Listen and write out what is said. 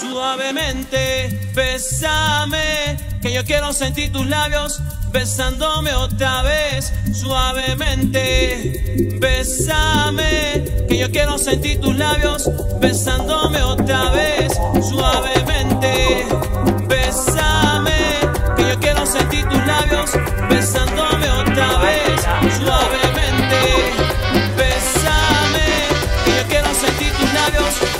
suavemente, besame, que yo quiero sentir tus labios besándome otra vez, suavemente, besame, que yo quiero sentir tus labios besándome otra vez, suavemente, besame, que yo quiero sentir tus labios besándome otra vez, suavemente, besame, que yo quiero sentir tus labios